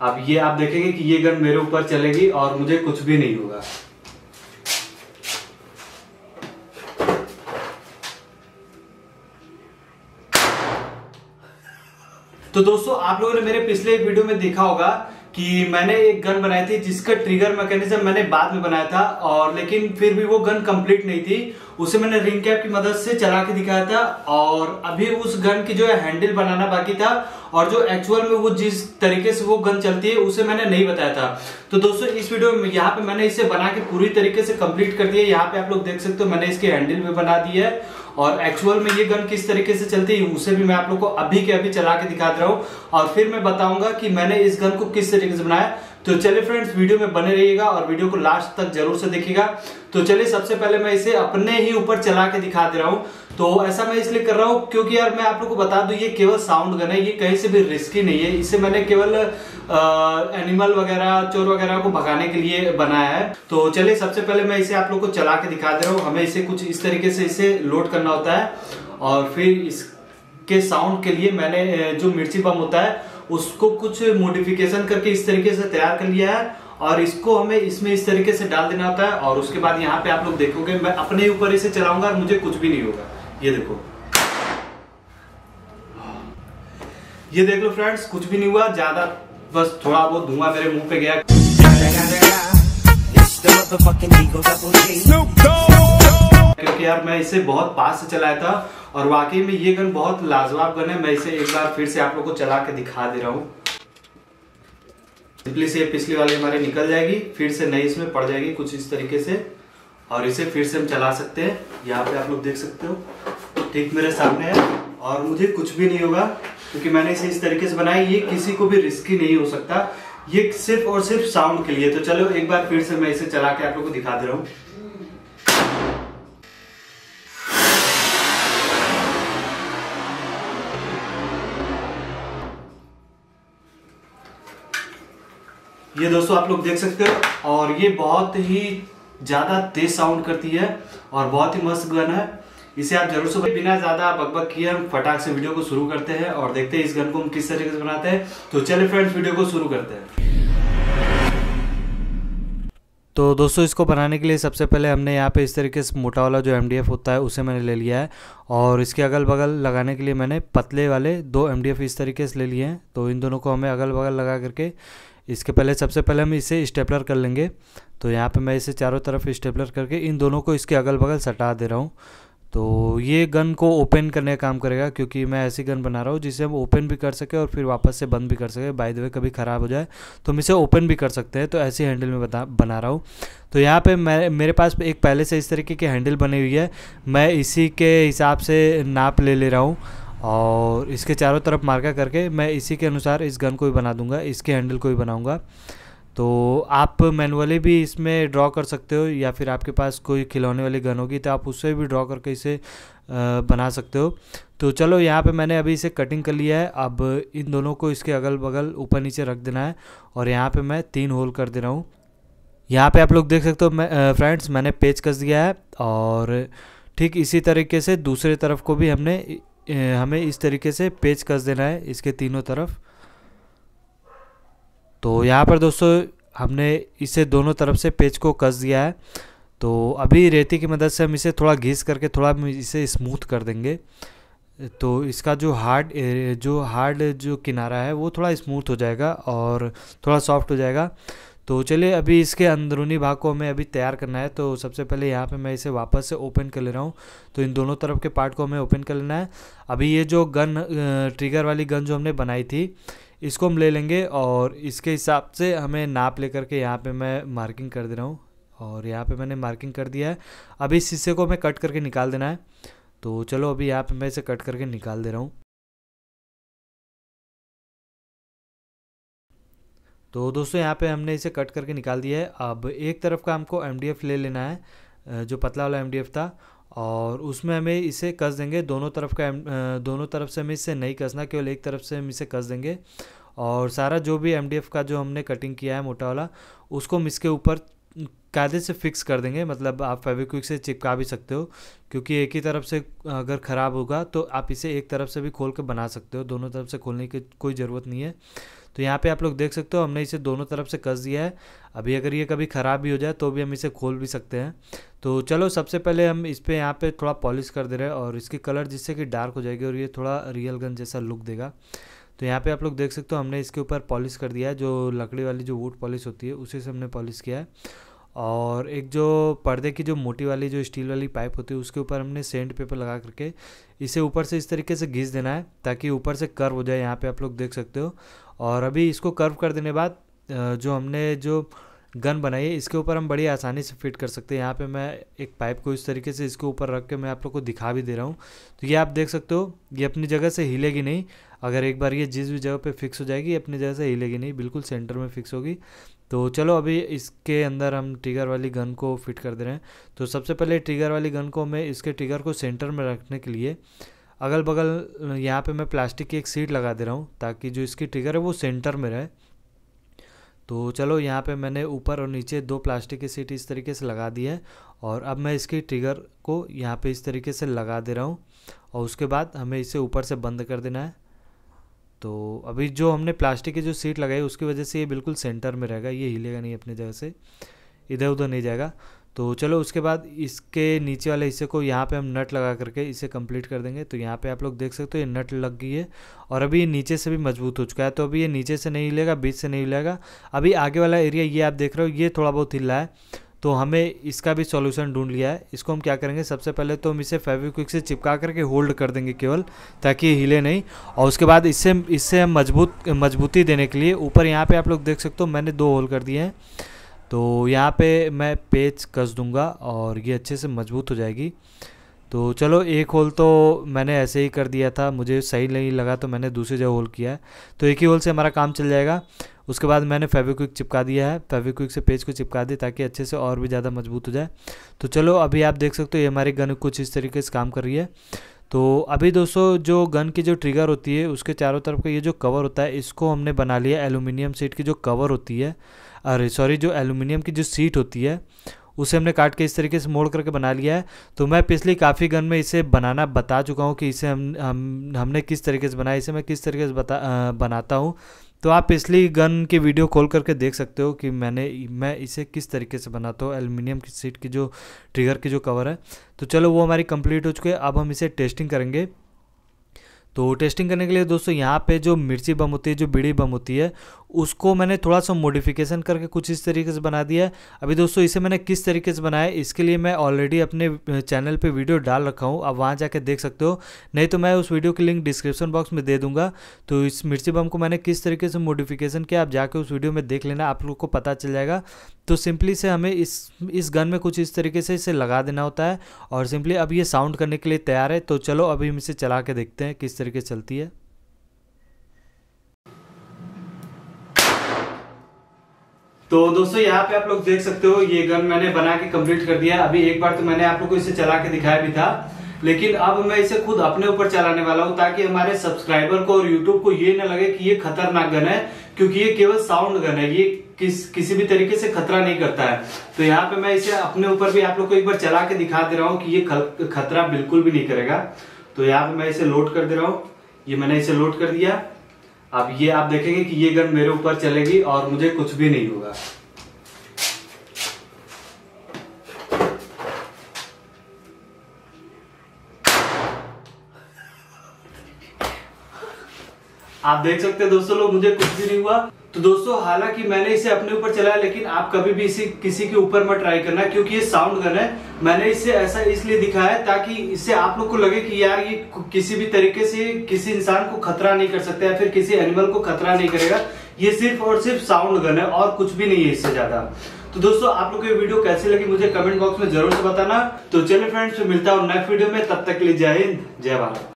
अब ये आप देखेंगे कि ये गन मेरे ऊपर चलेगी और मुझे कुछ भी नहीं होगा। तो दोस्तों, आप लोगों ने मेरे पिछले वीडियो में देखा होगा कि मैंने एक गन बनाई थी जिसका ट्रिगर मैकेनिज्म मैंने बाद में बनाया था और लेकिन फिर भी वो गन कंप्लीट नहीं थी। उसे मैंने रिंग कैप की मदद से चला के दिखाया था और अभी उस गन की जो है हैंडल बनाना बाकी था और जो एक्चुअल में वो जिस तरीके से वो गन चलती है, उसे मैंने नहीं बताया था। तो दोस्तों, इस वीडियो में यहाँ पे मैंने इसे बना के पूरी तरीके से कंप्लीट कर दिया यहाँ पे आप लोग देख सकते हो, मैंने इसके हैंडल भी बना दी है। और एक्चुअल में ये गन किस तरीके से चलती है, उसे भी मैं आप लोग को अभी के अभी चला के दिखा रहा हूँ। और फिर मैं बताऊँगा कि मैंने इस गन को किस तरीके से बनाया। तो चलिए फ्रेंड्स वीडियो में बने रहिएगा और वीडियो को लास्ट तक ज़रूर से देखिएगा। तो चलिए सबसे पहले मैं इसे अपने ही ऊपर चला के दिखा दे रहा हूँ। तो ऐसा मैं इसलिए कर रहा हूँ क्योंकि यार मैं आप लोग को बता दूँ, ये केवल साउंड गन है, ये कहीं से भी रिस्की नहीं है। इसे मैंने केवल एनिमल वगैरह, चोर वगैरह को भगाने के लिए बनाया है। तो चलिए सबसे पहले मैं इसे आप लोग को चला के दिखा दे रहा हूँ। हमें इसे कुछ इस तरीके से इसे लोड करना होता है। और फिर इसके साउंड के लिए मैंने जो मिर्ची बम होता है उसको कुछ मोडिफिकेशन करके इस तरीके से तैयार कर लिया है और इसको हमें इसमें इस तरीके से डाल देना होता है और उसके बाद यहाँ पे आप लोग देखोगे, मैं अपने ऊपर इसे चलाऊँगा और मुझे कुछ भी नहीं होगा। ये देखो। ये देख लो फ्रेंड्स कुछ भी नहीं हुआ, ज़्यादा बस थोड़ा बहुत धुआँ मेरे मुँह पे गया। क्योंकि यार मैं इसे बहुत पास से चलाया था और वाकई में ये गन बहुत लाजवाब गन है। मैं इसे एक बार फिर से आप लोग को चला के दिखा दे रहा हूँ। सिंपली से पिछली वाली हमारी निकल जाएगी, फिर से नई इसमें पड़ जाएगी कुछ इस तरीके से। और इसे फिर से हम चला सकते हैं। यहाँ पे आप लोग देख सकते हो, ठीक मेरे सामने है। और मुझे कुछ भी नहीं होगा, क्योंकि मैंने इसे इस तरीके से बनाया। ये किसी को भी रिस्की नहीं हो सकता। ये सिर्फ़ और सिर्फ़ साउंड के लिए। तो चलो एक बार फिर से मैं इसे चला के आप लोग को दिखा दे रहा हूँ। ये दोस्तों आप लोग देख सकते हो, और ये बहुत ही ज़्यादा तेज साउंड करती है, और बहुत ही मस्त गन है। इसे आप ज़रूर से बिना ज़्यादा बकबक किए हम फटाक से वीडियो को शुरू करते हैं, और देखते हैं इस गन को हम किस तरीके से बनाते हैं। तो चलिए फ्रेंड्स वीडियो को शुरू करते हैं। तो दोस्तों, इसको बनाने के लिए सबसे पहले हमने यहाँ पे इस तरीके से मोटा वाला जो एमडीएफ होता है, उसे मैंने ले लिया है, और इसके अगल बगल लगाने के लिए मैंने पतले वाले दो एमडीएफ इस तरीके से ले लिए हैं। तो इन दोनों को हमें अगल बगल लगा करके इसके पहले, सबसे पहले हम इसे स्टेपलर कर लेंगे। तो यहाँ पे मैं इसे चारों तरफ़ स्टेपलर करके इन दोनों को इसके अगल बगल सटा दे रहा हूँ। तो ये गन को ओपन करने का काम करेगा, क्योंकि मैं ऐसी गन बना रहा हूँ जिसे हम ओपन भी कर सके और फिर वापस से बंद भी कर सके। बाय द वे कभी ख़राब हो जाए तो हम इसे ओपन भी कर सकते हैं। तो ऐसी हैंडल में बता, बना रहा हूँ। तो यहाँ पे मैं, मेरे पास एक पहले से इस तरीके की हैंडल बनी हुई है। मैं इसी के हिसाब से नाप ले ले रहा हूँ। और इसके चारों तरफ़ मार्का करके मैं इसी के अनुसार इस गन को भी बना दूँगा, इसके हैंडल को भी बनाऊँगा। तो आप मैनुअली भी इसमें ड्रॉ कर सकते हो या फिर आपके पास कोई खिलौने वाली गन होगी तो आप उससे भी ड्रॉ करके इसे बना सकते हो। तो चलो यहाँ पे मैंने अभी इसे कटिंग कर लिया है, अब इन दोनों को इसके अगल बगल ऊपर नीचे रख देना है और यहाँ पे मैं तीन होल कर दे रहा हूँ। यहाँ पे आप लोग देख सकते हो मैं फ्रेंड्स मैंने पेज कस दिया है और ठीक इसी तरीके से दूसरे तरफ़ को भी हमने हमें इस तरीके से पेज कस देना है इसके तीनों तरफ़। तो यहाँ पर दोस्तों, हमने इसे दोनों तरफ़ से पेज को कस दिया है। तो अभी रेती की मदद से हम इसे थोड़ा घिस करके थोड़ा इसे स्मूथ कर देंगे। तो इसका जो हार्ड जो हार्ड जो किनारा है, वो थोड़ा स्मूथ हो जाएगा और थोड़ा सॉफ्ट हो जाएगा। तो चलिए, अभी इसके अंदरूनी भाग को हमें अभी तैयार करना है तो सबसे पहले यहाँ पे मैं इसे वापस से ओपन कर ले रहा हूँ। तो इन दोनों तरफ़ के पार्ट को हमें ओपन कर लेना है। अभी ये जो गन ट्रिगर वाली गन जो हमने बनाई थी, इसको हम ले लेंगे और इसके हिसाब से हमें नाप ले करके यहाँ पर मैं मार्किंग कर दे रहा हूँ और यहाँ पर मैंने मार्किंग कर दिया है। अभी इस हिस्से को हमें कट करके निकाल देना है। तो चलो, अभी यहाँ पर मैं इसे कट करके निकाल दे रहा हूँ। तो दोस्तों, यहाँ पे हमने इसे कट करके निकाल दिया है। अब एक तरफ़ का हमको एमडीएफ ले लेना है जो पतला वाला एमडीएफ था, और उसमें हमें इसे कस देंगे। दोनों तरफ़ का दोनों तरफ़ से हमें इसे नहीं कसना, केवल एक तरफ़ से हम इसे कस देंगे। और सारा जो भी एमडीएफ का जो हमने कटिंग किया है, मोटा वाला, उसको हम इसके ऊपर कायदे से फिक्स कर देंगे मतलब आप फेविक्विक से चिपका भी सकते हो, क्योंकि एक ही तरफ़ से, अगर ख़राब होगा तो आप इसे एक तरफ़ से भी खोल के बना सकते हो, दोनों तरफ़ से खोलने की कोई ज़रूरत नहीं है। तो यहाँ पे आप लोग देख सकते हो, हमने इसे दोनों तरफ़ से कस दिया है। अभी अगर ये कभी ख़राब भी हो जाए तो भी हम इसे खोल भी सकते हैं। तो चलो, सबसे पहले हम इस पर यहाँ पे थोड़ा पॉलिश कर दे रहे हैं, और इसकी कलर जिससे कि डार्क हो जाएगी, और ये थोड़ा रियल गन जैसा लुक देगा। तो यहाँ पे आप लोग देख सकते हो हमने इसके ऊपर पॉलिश कर दिया है। जो लकड़ी वाली जो वुड पॉलिश होती है, उसी से हमने पॉलिश किया है। और एक जो पर्दे की जो मोटी वाली जो स्टील वाली पाइप होती है, उसके ऊपर हमने सेंड पेपर लगा करके इसे ऊपर से इस तरीके से घिस देना है, ताकि ऊपर से कर्व हो जाए। यहाँ पे आप लोग देख सकते हो। और अभी इसको कर्व कर देने बाद जो हमने जो गन बनाई है इसके ऊपर हम बड़ी आसानी से फिट कर सकते हैं। यहाँ पे मैं एक पाइप को इस तरीके से इसके ऊपर रख के मैं आप लोग को दिखा भी दे रहा हूँ। तो ये आप देख सकते हो, ये अपनी जगह से हिलेगी नहीं। अगर एक बार ये जिस भी जगह पे फिक्स हो जाएगी अपनी जगह से हिलेगी नहीं, बिल्कुल सेंटर में फिक्स होगी। तो चलो अभी इसके अंदर हम ट्रिगर वाली गन को फिट कर दे रहे हैं। तो सबसे पहले ट्रिगर वाली गन को मैं इसके ट्रिगर को सेंटर में रखने के लिए अगल बगल यहाँ पे मैं प्लास्टिक की एक सीट लगा दे रहा हूँ, ताकि जो इसकी ट्रिगर है वो सेंटर में रहे। तो चलो यहाँ पे मैंने ऊपर और नीचे दो प्लास्टिक की सीट इस तरीके से लगा दी है और अब मैं इसकी ट्रिगर को यहाँ पे इस तरीके से लगा दे रहा हूँ और उसके बाद हमें इसे ऊपर से बंद कर देना है। तो अभी जो हमने प्लास्टिक की जो सीट लगाई, उसकी वजह से ये बिल्कुल सेंटर में रहेगा, ये हिलेगा नहीं अपनी जगह से। इधर उधर नहीं जाएगा। तो चलो उसके बाद इसके नीचे वाले हिस्से को यहाँ पे हम नट लगा करके इसे कंप्लीट कर देंगे। तो यहाँ पे आप लोग देख सकते हो ये नट लग गई है और अभी ये नीचे से भी मज़बूत हो चुका है। तो अभी ये नीचे से नहीं हिलेगा, बीच से नहीं हिलेगा। अभी आगे वाला एरिया ये आप देख रहे हो, ये थोड़ा बहुत हिल रहा है। तो हमें इसका भी सॉल्यूशन ढूंढ लिया है। इसको हम क्या करेंगे, सबसे पहले तो हम इसे फेविक्विक से चिपका करके होल्ड कर देंगे केवल, ताकि ये हिले नहीं। और उसके बाद इससे इससे हम मज़बूत, मजबूती देने के लिए ऊपर यहाँ पे आप लोग देख सकते हो मैंने दो होल कर दिए हैं। तो यहाँ पे मैं पेच कस दूँगा और ये अच्छे से मज़बूत हो जाएगी। तो चलो, एक होल तो मैंने ऐसे ही कर दिया था, मुझे सही नहीं लगा तो मैंने दूसरी जगह होल किया है। तो एक ही होल से हमारा काम चल जाएगा। उसके बाद मैंने फेविक्विक चिपका दिया है, फेविक्विक से पेज को चिपका दी ताकि अच्छे से और भी ज़्यादा मज़बूत हो जाए। तो चलो, अभी आप देख सकते हो ये हमारी गन कुछ इस तरीके से काम कर रही है। तो अभी दोस्तों, जो गन की जो ट्रिगर होती है, उसके चारों तरफ़ का ये जो कवर होता है, इसको हमने बना लिया एलुमिनियम सीट की जो कवर होती है अरे सॉरी जो एलुमिनियम की जो सीट होती है उसे हमने काट के इस तरीके से मोड़ करके बना लिया है। तो मैं पिछली काफ़ी गन में इसे बनाना बता चुका हूँ कि इसे हम हम हमने किस तरीके से बनाया इसे मैं किस तरीके से बता आ, बनाता हूँ। तो आप पिछली गन की वीडियो खोल करके देख सकते हो कि मैंने मैं इसे किस तरीके से बनाता हूँ एलुमिनियम की सीट की जो ट्रिगर की जो कवर है। तो चलो वो हमारी कंप्लीट हो चुकी है अब हम इसे टेस्टिंग करेंगे। तो टेस्टिंग करने के लिए दोस्तों यहाँ पे जो मिर्ची बम होती है, जो बीड़ी बम होती है, उसको मैंने थोड़ा सा मॉडिफिकेशन करके कुछ इस तरीके से बना दिया है। अभी दोस्तों इसे मैंने किस तरीके से बनाया इसके लिए मैं ऑलरेडी अपने चैनल पे वीडियो डाल रखा हूँ। आप वहाँ जाके देख सकते हो। नहीं तो मैं उस वीडियो की लिंक डिस्क्रिप्शन बॉक्स में दे दूँगा। तो इस मिर्ची बम को मैंने किस तरीके से मॉडिफिकेशन किया, आप जाके उस वीडियो में देख लेना, आप लोग को पता चल जाएगा। तो सिंपली से हमें इस इस गन में कुछ इस तरीके से इसे लगा देना होता है और सिंपली अब ये साउंड करने के लिए तैयार है। तो चलो अभी हम इसे चला के देखते हैं, किस तरीके से चलती है। तो दोस्तों, यहाँ पे आप लोग देख सकते हो, ये गन मैंने बना के कंप्लीट कर दिया। अभी एक बार तो मैंने आप लोग को इसे चला के दिखाया भी था, लेकिन अब मैं इसे खुद अपने ऊपर चलाने वाला हूँ, ताकि हमारे सब्सक्राइबर को और यूट्यूब को ये न लगे कि ये खतरनाक गन है, क्योंकि ये केवल साउंड गन है, ये किस, किसी भी तरीके से खतरा नहीं करता है। तो यहाँ पे मैं इसे अपने ऊपर भी आप लोग को एक बार चला के दिखा दे रहा हूँ कि ये खतरा बिल्कुल भी नहीं करेगा। तो यहाँ पे मैं इसे लोड कर दे रहा हूँ। ये मैंने इसे लोड कर दिया। अब ये आप देखेंगे कि ये गन मेरे ऊपर चलेगी और मुझे कुछ भी नहीं होगा। आप देख सकते हैं दोस्तों लोग, मुझे कुछ भी नहीं हुआ। तो दोस्तों, हालाँकि मैंने इसे अपने ऊपर चलाया, लेकिन आप कभी भी इसे किसी के ऊपर मत ट्राई करना, क्योंकि ये साउंड गन है। मैंने इसे ऐसा इसलिए दिखाया ताकि इससे आप लोग को लगे कि यार ये किसी भी तरीके से किसी इंसान को खतरा नहीं कर सकता या फिर किसी एनिमल को खतरा नहीं करेगा। ये सिर्फ़ और सिर्फ़ साउंड गन है और कुछ भी नहीं है इससे ज़्यादा। तो दोस्तों, आप लोग को ये वीडियो कैसी लगी मुझे कमेंट बॉक्स में ज़रूर से बताना। तो चलिए फ्रेंड्स मिलता हूँ नेक्स्ट वीडियो में। तब तक के लिए जय हिंद, जय भारत।